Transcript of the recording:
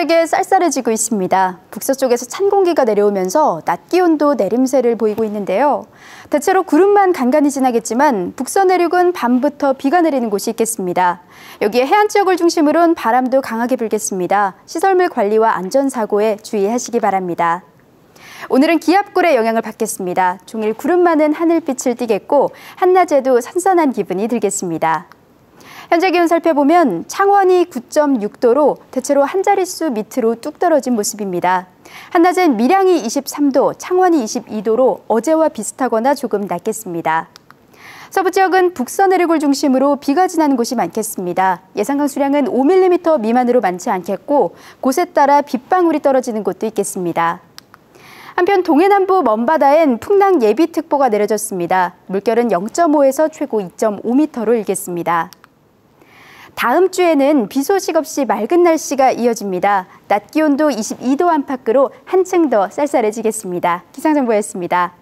북서쪽에 쌀쌀해지고 있습니다. 북서쪽에서 찬 공기가 내려오면서 낮 기온도 내림세를 보이고 있는데요. 대체로 구름만 간간히 지나겠지만 북서 내륙은 밤부터 비가 내리는 곳이 있겠습니다. 여기에 해안 지역을 중심으로는 바람도 강하게 불겠습니다. 시설물 관리와 안전사고에 주의하시기 바랍니다. 오늘은 기압골의 영향을 받겠습니다. 종일 구름 많은 하늘빛을 띠겠고 한낮에도 선선한 기분이 들겠습니다. 현재 기온 살펴보면 창원이 9.6도로 대체로 한 자릿수 밑으로 뚝 떨어진 모습입니다. 한낮엔 밀양이 23도, 창원이 22도로 어제와 비슷하거나 조금 낮겠습니다. 서부 지역은 북서 내륙을 중심으로 비가 지나는 곳이 많겠습니다. 예상 강수량은 5mm 미만으로 많지 않겠고 곳에 따라 빗방울이 떨어지는 곳도 있겠습니다. 한편 동해남부 먼바다엔 풍랑 예비특보가 내려졌습니다. 물결은 0.5에서 최고 2.5m로 일겠습니다. 다음 주에는 비 소식 없이 맑은 날씨가 이어집니다. 낮 기온도 22도 안팎으로 한층 더 쌀쌀해지겠습니다. 기상정보였습니다.